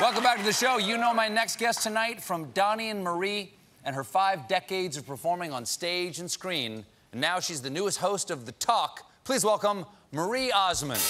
Welcome back to the show. You know my next guest tonight from Donny and Marie and her five decades of performing on stage and screen. And now she's the newest host of The Talk. Please welcome Marie Osmond.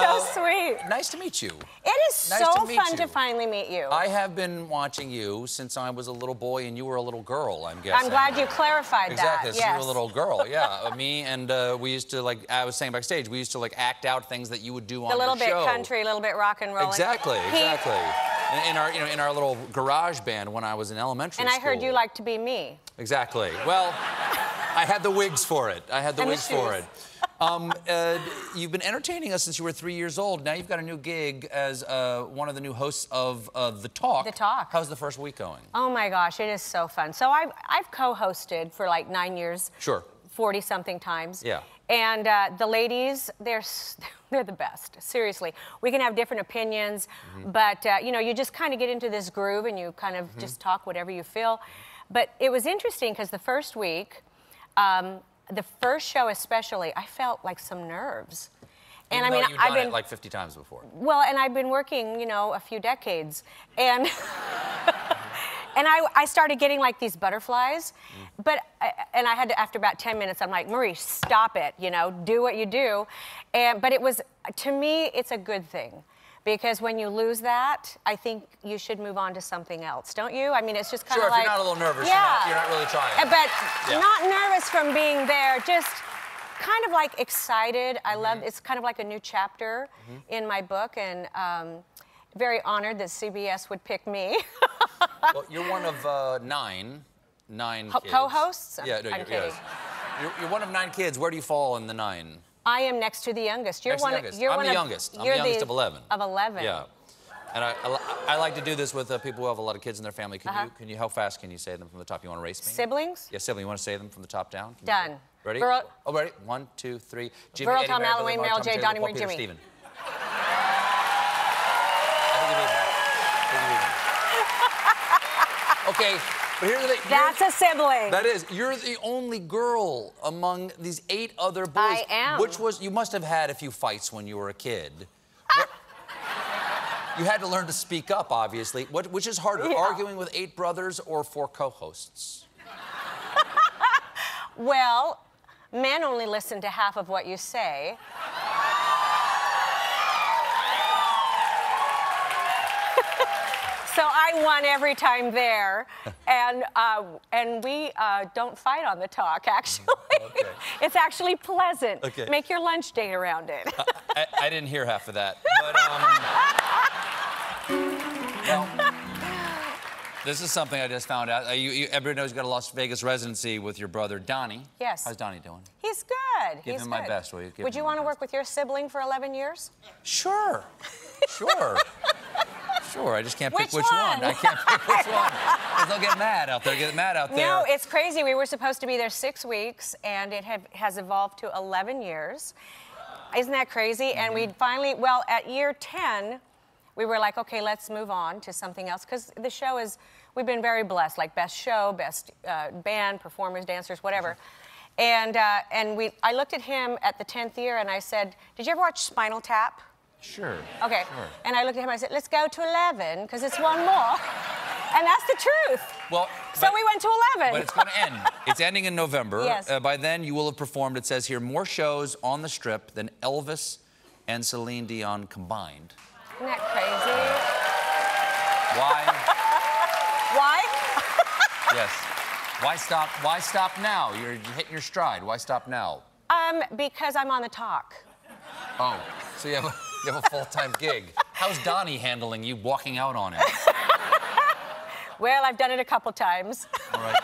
So Uh, sweet. Nice to meet you. It is nice so to fun you. to finally meet you. I have been watching you since I was a little boy and you were a little girl, I'm guessing. I'm glad you clarified Exactly. that. Exactly, yes. you were a little girl, yeah. Uh, Me and uh, we used to like. I was saying backstage, we used to like act out things that you would do on the show. a little bit show. country, a little bit rock and roll. Exactly. Exactly. In, in our, you know, in our little garage band when I was in elementary And I heard you like to be me. Exactly. Well, I had the wigs for it. I had the And the wigs for it. Um, uh, you've been entertaining us since you were three years old. Now you've got a new gig as uh, one of the new hosts of uh, The Talk. The Talk. How's the first week going? Oh my gosh, it is so fun. So I've, I've co-hosted for like nine years. Sure. 40 something times. Yeah. And uh, the ladies, they're, they're the best. Seriously. We can have different opinions, Mm-hmm. but uh, you know, you just kind of get into this groove and you kind of Mm-hmm. just talk whatever you feel. But it was interesting because the first week, um, the first show especially, I felt like some nerves. And Even I mean, you've I've been it like 50 times before. well, and I've been working, you know, a few decades, and and I, I started getting like these butterflies, mm. but I, and I had to after about 10 minutes, I'm like, Marie, stop it, you know, do what you do, and but it was to me, it's a good thing. Because when you lose that, I think you should move on to something else, don't you? I mean, it's just kind Sure, of if like you're not a little nervous, yeah. you're, not, you're not really trying. Uh, But Yeah. not nervous from being there, just kind of like excited. I Mm-hmm. love it's kind of like a new chapter in my book, and um, very honored that CBS would pick me. well, you're one of uh, nine, nine Ho- co-hosts? Yeah, no, you're, kidding. yes. You're, you're one of nine kids. Where do you fall in the nine? I am next to the youngest. You're Next one. the youngest. You're I'm one the of, youngest. I'm the youngest of 11. Of 11. Yeah. And I, I, I like to do this with uh, people who have a lot of kids in their family. Can Uh-huh. you, can you, how fast can you say them from the top? You want to race me? Siblings? Yeah, sibling. You want to say them from the top down? Can Done. it? Ready? Girl- oh, ready? One, two, three. Jimmy, Virl, Eddie, Tom, Mary, Alan, Billy, Merrill, Tom, Jay, Donny, Marie, Jimmy. Stephen. I think you're even. I think you're even. Okay, but here's the thing. That's a sibling. That is, you're the only girl among these eight other boys. I am. Which was, you must have had a few fights when you were a kid. Ah! You had to learn to speak up, obviously. What, which is harder, Yeah. arguing with eight brothers or four co-hosts? well, men only listen to half of what you say. So I won every time there, and uh, and we uh, don't fight on the talk. Actually, Okay. it's actually pleasant. Okay. Make your lunch date around it. I, I didn't hear half of that. But, um, well, this is something I just found out. Uh, you, you, everybody knows you got a Las Vegas residency with your brother, Donny. Yes. How's Donny doing? He's good. Give He's him my best, will you? Give Would you want to work with your sibling for 11 years? Sure. Sure. Sure. I just can't pick Which which one. one? I can't pick which one. Because they'll get mad out there. Get mad out there. No, it's crazy. We were supposed to be there six weeks, and it have, has evolved to 11 years. Isn't that crazy? And we finally, well, at year 10, we were like, okay, let's move on to something else because the show is, we've been very blessed, like best show, best uh, band, performers, dancers, whatever. And, uh, and we, I looked at him at the 10th year and I said, Did you ever watch Spinal Tap? Sure. Okay. Sure. And I looked at him and I said, Let's go to 11 because it's one more. And that's the truth. Well, So but- we went to 11. But it's going to end. It's ending in November. Yes. Uh, by then, you will have performed, it says here, more shows on the strip than Elvis and Celine Dion combined. Isn't that crazy? Why? Why? yes. Why stop? Why stop now? You're hitting your stride. Why stop now? Um, because I'm on the talk. Oh, so you have you have a full-time gig. How's Donny handling you walking out on him? Well, I've done it a couple times. All right.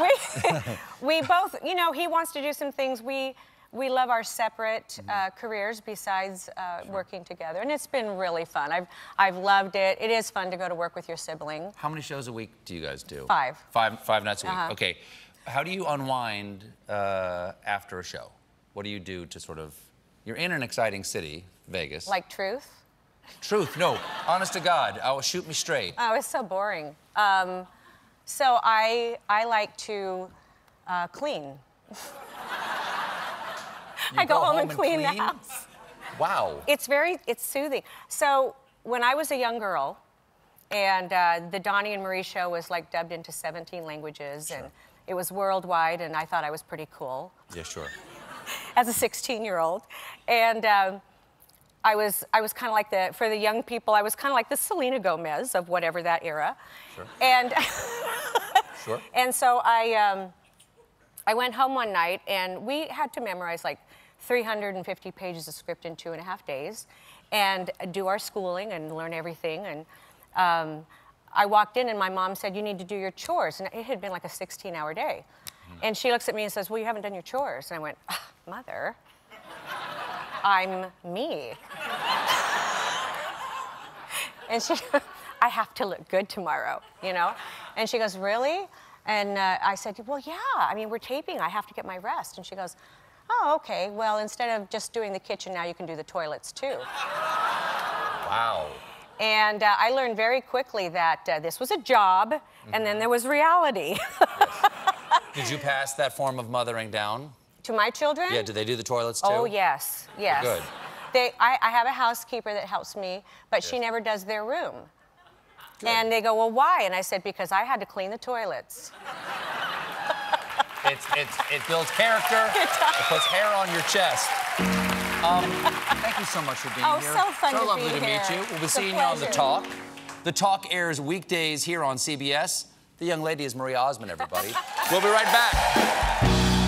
we, we both, you know, he wants to do some things. We, we love our separate uh, careers besides uh, working together, and it's been really fun. I've I've loved it. It is fun to go to work with your sibling. How many shows a week do you guys do? Five. Five, five nights a week. Uh-huh. Okay. How do you unwind uh, after a show? What do you do to sort of? You're in an exciting city, Vegas. Like truth. Truth, no. Honest to God, I will shoot me straight. Oh, it's so boring. Um, so I I like to uh, clean. I go, home, and clean, the house. Wow. It's very it's soothing. So when I was a young girl, and uh, the Donny and Marie show was like dubbed into 17 languages, and it was worldwide, and I thought I was pretty cool Yeah, sure. as a 16 year old. And um, I was, I was kind of like the, for the young people, I was kind of like the Selena Gomez of whatever that era. Sure. And, Sure. and so I, um, I went home one night and we had to memorize like 350 pages of script in two and a half days and do our schooling and learn everything. And um, I walked in and my mom said, You need to do your chores. And it had been like a 16 hour day. And she looks at me and says, Well, you haven't done your chores. And I went, "Ah, Mother, I'm me. and she, I have to look good tomorrow, you know? And she goes, Really? And uh, I said, Well, yeah. I mean, we're taping. I have to get my rest. And she goes, Oh, okay. Well, instead of just doing the kitchen, now you can do the toilets too. Wow. And uh, I learned very quickly that uh, this was a job, and then there was reality. Did you pass that form of mothering down? To my children? Yeah, do they do the toilets too? Oh, yes, yes. Good. They, I, I have a housekeeper that helps me, but she never does their room. Good. And they go, Well, why? And I said, Because I had to clean the toilets. It's, it's, it builds character. It it puts hair on your chest. Um, thank you so much for being Oh, here. so fun to be lovely to here. meet you. We'll be It's seeing you on The. Talk. The Talk airs weekdays here on CBS. The young lady is Maria Osmond, everybody. we'll be right back.